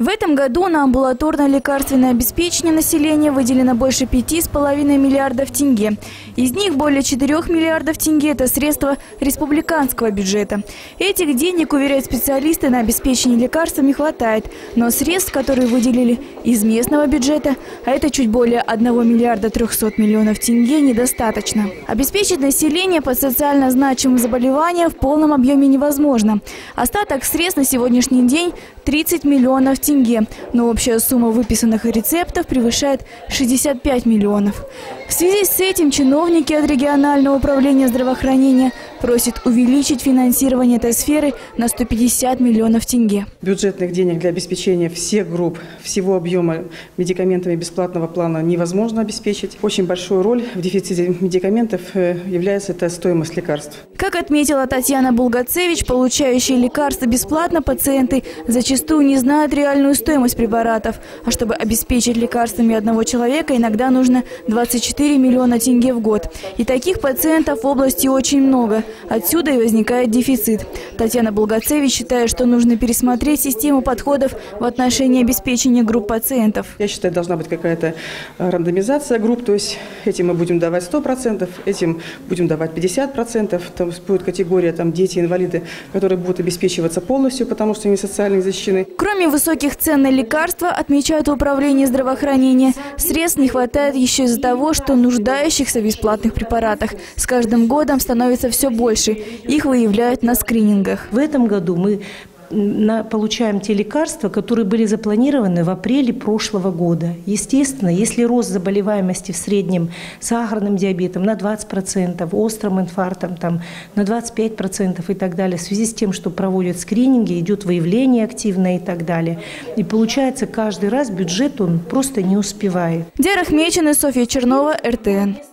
В этом году на амбулаторное лекарственное обеспечение населения выделено больше 5,5 миллиардов тенге. Из них более 4 миллиардов тенге – это средства республиканского бюджета. Этих денег, уверяют специалисты, на обеспечение лекарствами хватает. Но средств, которые выделили из местного бюджета, а это чуть более 1 миллиарда 300 миллионов тенге, недостаточно. Обеспечить население по социально значимым заболеваниям в полном объеме невозможно. Остаток средств на сегодняшний день – 30 миллионов тенге, но общая сумма выписанных рецептов превышает 65 миллионов. В связи с этим чиновники от регионального управления здравоохранения просят увеличить финансирование этой сферы на 150 миллионов тенге. Бюджетных денег для обеспечения всех групп, всего объема медикаментами бесплатного плана невозможно обеспечить. Очень большую роль в дефиците медикаментов э, является это стоимость лекарств. Как отметила Татьяна Булгацевич, получающие лекарства бесплатно пациенты зачастую не знают реальную стоимость препаратов. А чтобы обеспечить лекарствами одного человека, иногда нужно 24 миллиона тенге в год. И таких пациентов в области очень много. Отсюда и возникает дефицит. Татьяна Булгацевич считает, что нужно пересмотреть систему подходов в отношении обеспечения групп пациентов. Я считаю, должна быть какая-то э, рандомизация групп, то есть этим мы будем давать 100%, этим будем давать 50%, там будет категория там, дети, инвалиды, которые будут обеспечиваться полностью, потому что они социально защищены. Кроме высоких цен на лекарства, отмечают в управлении здравоохранения, средств не хватает еще из-за того, что нуждающихся в бесплатных препаратах с каждым годом становится все больше. Их выявляют на скринингах. В этом году мы на, получаем те лекарства, которые были запланированы в апреле прошлого года. Естественно, если рост заболеваемости в среднем сахарным диабетом на 20%, острым инфарктом там, на 25% и так далее, в связи с тем, что проводят скрининги, идет выявление активное и так далее. И получается, каждый раз бюджет он просто не успевает. Диара Хмечина, Софья Чернова, РТН.